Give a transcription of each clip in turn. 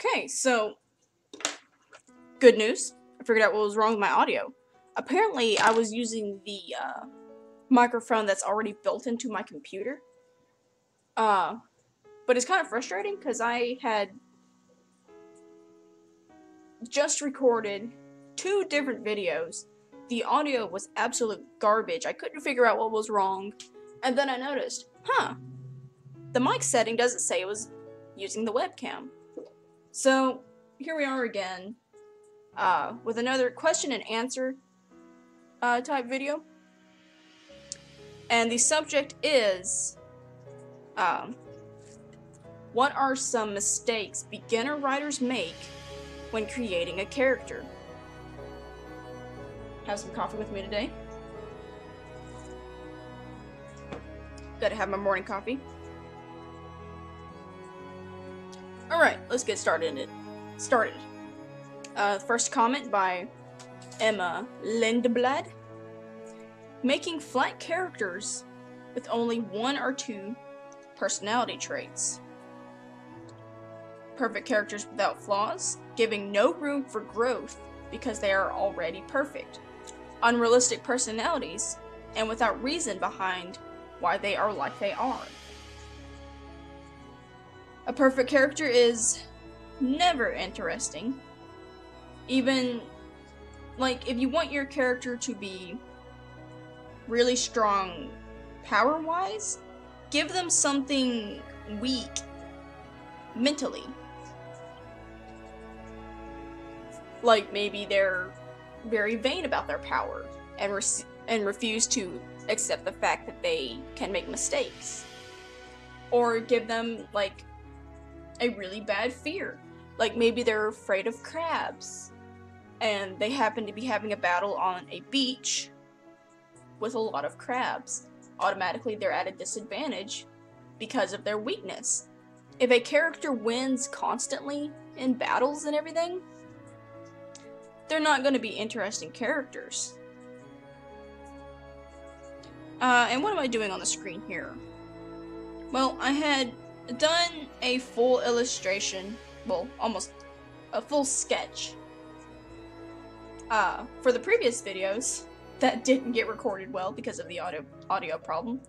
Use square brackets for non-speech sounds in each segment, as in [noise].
Okay, so good news. I figured out what was wrong with my audio. Apparently, I was using the uh, microphone that's already built into my computer. Uh, but it's kind of frustrating because I had just recorded two different videos. The audio was absolute garbage. I couldn't figure out what was wrong. And then I noticed, huh, the mic setting doesn't say it was using the webcam. So here we are again uh, with another question and answer uh, type video. And the subject is um, what are some mistakes beginner writers make when creating a character? Have some coffee with me today. Gotta have my morning coffee. Let's get started it. Started. Uh, first comment by Emma Lindblad. Making flat characters with only one or two personality traits. Perfect characters without flaws, giving no room for growth because they are already perfect. Unrealistic personalities, and without reason behind why they are like they are. A perfect character is never interesting. Even, like, if you want your character to be really strong power wise, give them something weak mentally. Like, maybe they're very vain about their power and, re- and refuse to accept the fact that they can make mistakes. Or give them, like, a really bad fear. Like maybe they're afraid of crabs and they happen to be having a battle on a beach with a lot of crabs. Automatically, they're at a disadvantage because of their weakness. If a character wins constantly in battles and everything, they're not going to be interesting characters. Uh, and what am I doing on the screen here? Well, I had done a full illustration, well, almost a full sketch uh, for the previous videos that didn't get recorded well because of the audio audio problem.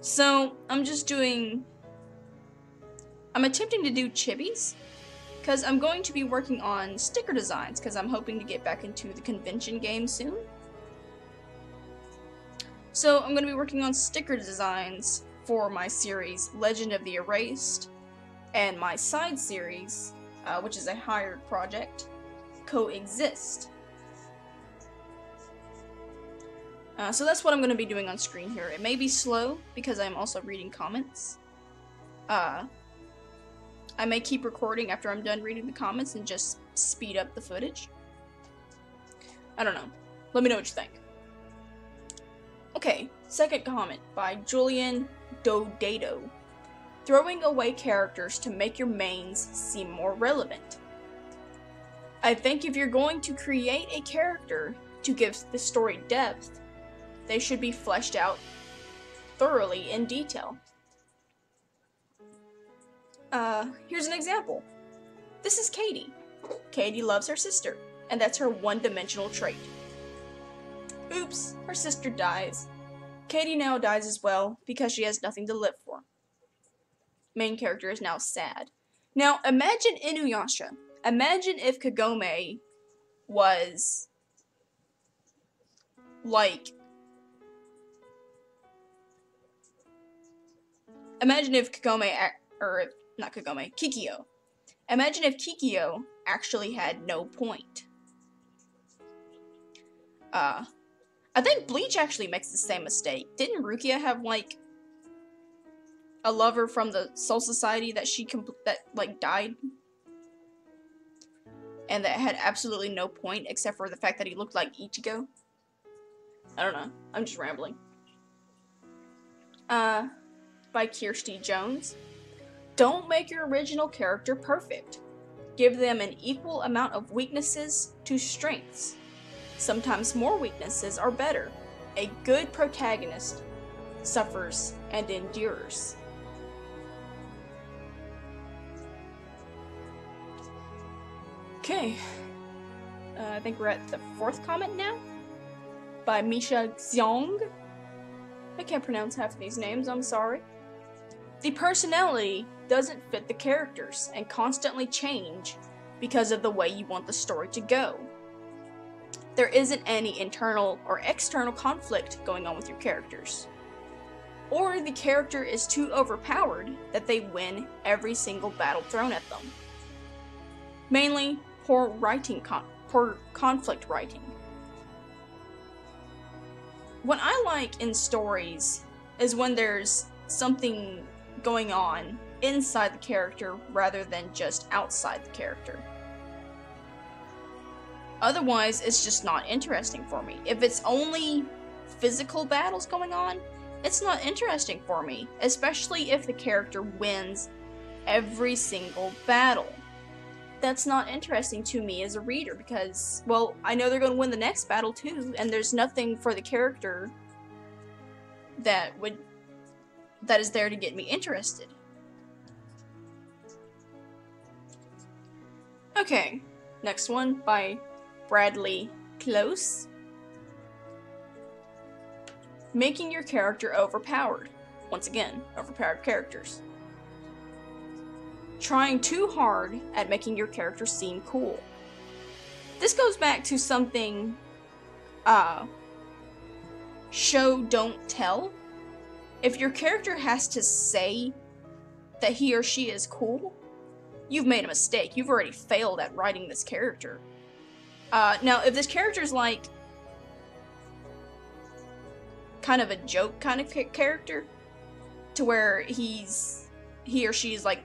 So I'm just doing. I'm attempting to do chibis because I'm going to be working on sticker designs because I'm hoping to get back into the convention game soon. So I'm going to be working on sticker designs for my series Legend of the Erased and my side series, uh, which is a hired project, Coexist. Uh, so that's what I'm going to be doing on screen here. It may be slow because I'm also reading comments. Uh, I may keep recording after I'm done reading the comments and just speed up the footage. I don't know. Let me know what you think. Okay, second comment by Julian Dodato. Throwing away characters to make your mains seem more relevant. I think if you're going to create a character to give the story depth, they should be fleshed out thoroughly in detail. Uh, here's an example. This is Katie. Katie loves her sister, and that's her one-dimensional trait. Oops, her sister dies. Katie now dies as well because she has nothing to live for. Main character is now sad. Now imagine Inuyasha. Imagine if Kagome was like Imagine if Kagome or not Kagome, Kikyo. Imagine if Kikyo actually had no point. Uh I think Bleach actually makes the same mistake. Didn't Rukia have like a lover from the Soul Society that she compl- that like died, and that had absolutely no point except for the fact that he looked like Ichigo? I don't know. I'm just rambling. Uh, by Kirsty Jones. Don't make your original character perfect. Give them an equal amount of weaknesses to strengths. Sometimes more weaknesses are better. A good protagonist suffers and endures. Okay. Uh, I think we're at the fourth comment now. By Misha Xiong. I can't pronounce half of these names, I'm sorry. The personality doesn't fit the characters and constantly change because of the way you want the story to go. There isn't any internal or external conflict going on with your characters. Or the character is too overpowered that they win every single battle thrown at them. Mainly, poor writing con- poor conflict writing. What I like in stories is when there's something going on inside the character rather than just outside the character. Otherwise, it's just not interesting for me. If it's only physical battles going on, it's not interesting for me, especially if the character wins every single battle that's not interesting to me as a reader because, well, I know they're going to win the next battle too, and there's nothing for the character that would that is there to get me interested. Okay, next one by Bradley Close. Making your character overpowered. Once again, overpowered characters trying too hard at making your character seem cool. This goes back to something uh show don't tell. If your character has to say that he or she is cool, you've made a mistake. You've already failed at writing this character. Uh, now, if this character is like kind of a joke kind of character, to where he's he or she is like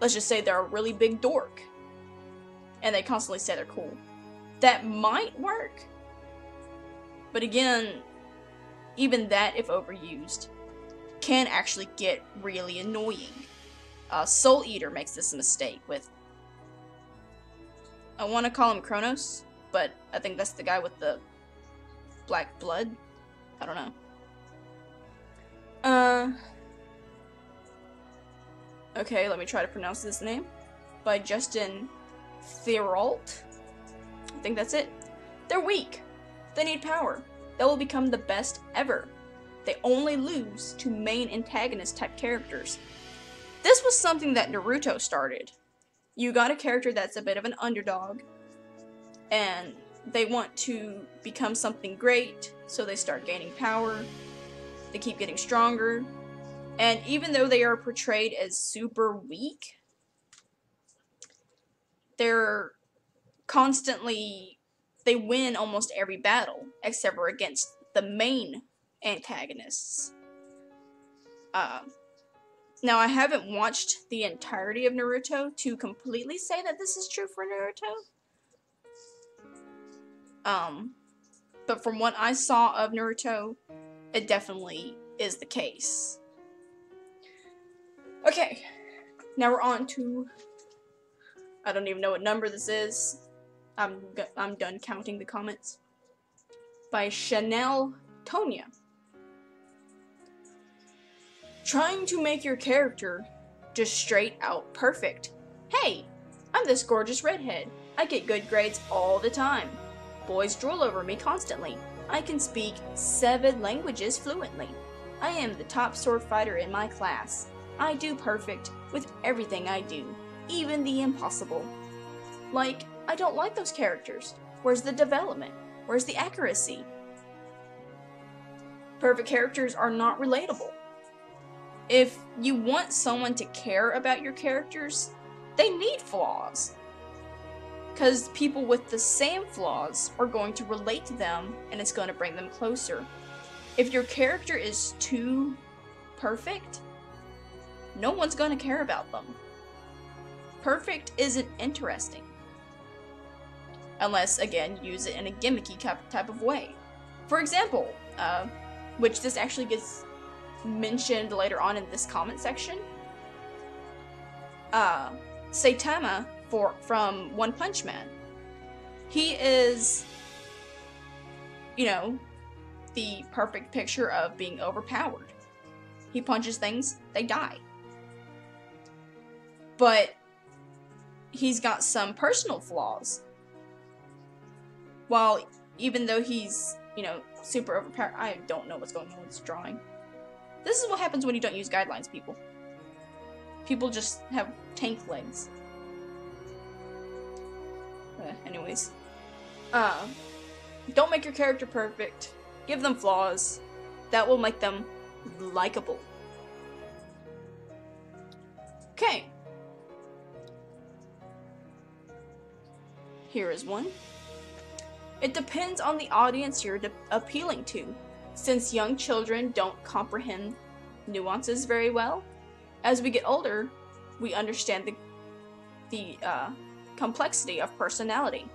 let's just say they're a really big dork and they constantly say they're cool. That might work. But again, even that, if overused, can actually get really annoying. Uh, Soul Eater makes this mistake with. I want to call him Kronos, but I think that's the guy with the black blood. I don't know. Uh, Okay, let me try to pronounce this name. By Justin Theroult. I think that's it. They're weak. They need power. They will become the best ever. They only lose to main antagonist type characters. This was something that Naruto started. You got a character that's a bit of an underdog, and they want to become something great, so they start gaining power. They keep getting stronger, and even though they are portrayed as super weak, they're constantly they win almost every battle except for against the main antagonists. Uh, now I haven't watched the entirety of Naruto to completely say that this is true for Naruto. Um, but from what I saw of Naruto, it definitely is the case. Okay, now we're on to. I don't even know what number this is. I'm I'm done counting the comments. By Chanel Tonya. Trying to make your character just straight out perfect. Hey, I'm this gorgeous redhead. I get good grades all the time. Boys drool over me constantly. I can speak seven languages fluently. I am the top sword fighter in my class. I do perfect with everything I do, even the impossible. Like, I don't like those characters. Where's the development? Where's the accuracy? Perfect characters are not relatable. If you want someone to care about your characters, they need flaws. Because people with the same flaws are going to relate to them and it's going to bring them closer. If your character is too perfect, no one's gonna care about them. Perfect isn't interesting. Unless, again, you use it in a gimmicky type of way. For example, uh, which this actually gets mentioned later on in this comment section, uh, Saitama for, from One Punch Man. He is, you know, the perfect picture of being overpowered. He punches things, they die. But he's got some personal flaws. While even though he's, you know, super overpowered, I don't know what's going on with this drawing. This is what happens when you don't use guidelines, people. People just have tank legs. Uh, anyways. Uh, don't make your character perfect. Give them flaws. That will make them likable. Okay. Here is one. It depends on the audience you're appealing to. Since young children don't comprehend nuances very well, as we get older, we understand the, the uh, complexity of personality.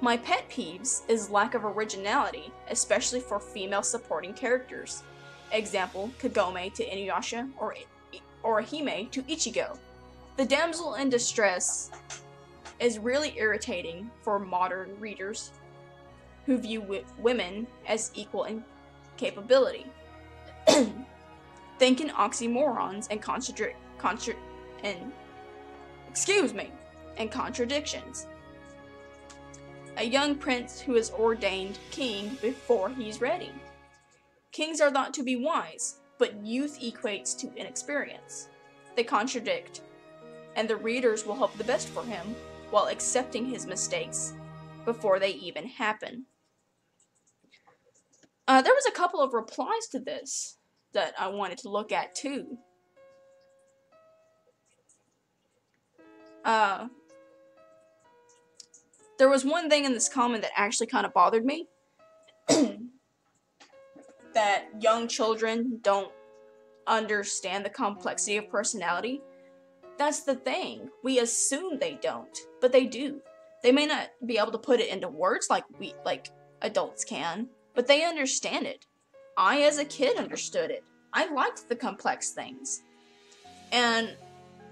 My pet peeves is lack of originality, especially for female supporting characters. Example, Kagome to Inuyasha or, or Hime to Ichigo. The damsel in distress is really irritating for modern readers who view women as equal in capability. [clears throat] Thinking oxymorons and contradict contra and excuse me and contradictions. A young prince who is ordained king before he's ready. Kings are thought to be wise, but youth equates to inexperience. They contradict, and the readers will hope the best for him while accepting his mistakes before they even happen. Uh, there was a couple of replies to this that I wanted to look at too. Uh, there was one thing in this comment that actually kind of bothered me. [clears throat] that young children don't understand the complexity of personality. That's the thing. We assume they don't, but they do. They may not be able to put it into words like we like adults can, but they understand it. I as a kid understood it. I liked the complex things. And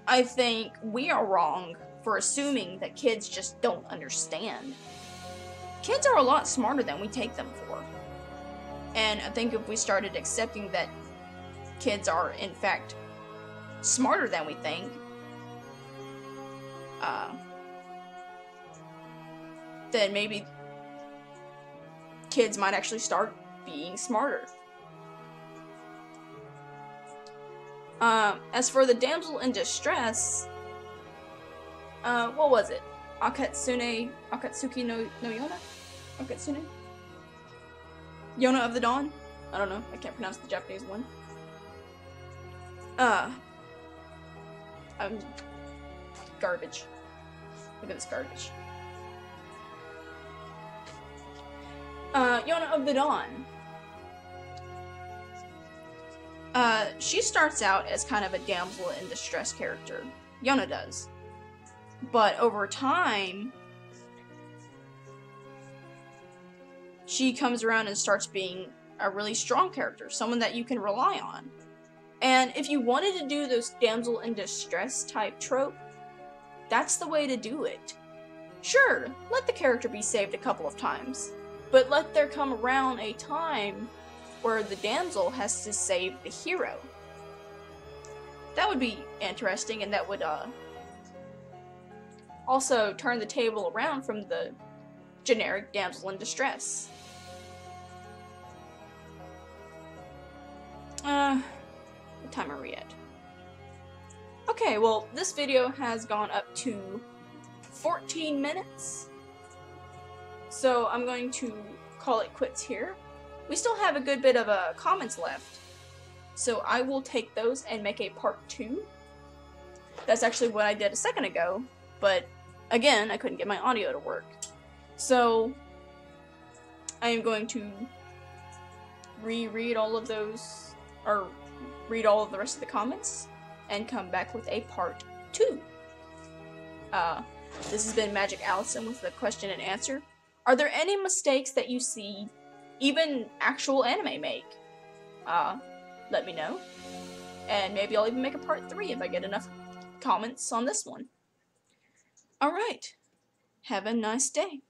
I think we are wrong for assuming that kids just don't understand. Kids are a lot smarter than we take them for. And I think if we started accepting that kids are, in fact, smarter than we think, uh, then maybe kids might actually start being smarter. Uh, as for the damsel in distress, uh, what was it? Akatsune, Akatsuki no, no Yona? Akatsune? Yona of the Dawn? I don't know, I can't pronounce the Japanese one. Uh, I'm garbage. Look at this garbage. Uh, Yona of the Dawn. Uh, she starts out as kind of a damsel in distress character. Yona does. But over time, she comes around and starts being a really strong character, someone that you can rely on. And if you wanted to do those damsel in distress type trope, that's the way to do it. Sure, let the character be saved a couple of times, but let there come around a time where the damsel has to save the hero. That would be interesting, and that would uh, also turn the table around from the generic damsel in distress. Uh, what time are we at? Okay, well, this video has gone up to 14 minutes. So I'm going to call it quits here. We still have a good bit of uh, comments left. So I will take those and make a part two. That's actually what I did a second ago, but again, I couldn't get my audio to work. So I am going to reread all of those, or read all of the rest of the comments, and come back with a part two. Uh, this has been Magic Allison with the question and answer. Are there any mistakes that you see even actual anime make? Uh, let me know. And maybe I'll even make a part three if I get enough comments on this one. Alright. Have a nice day.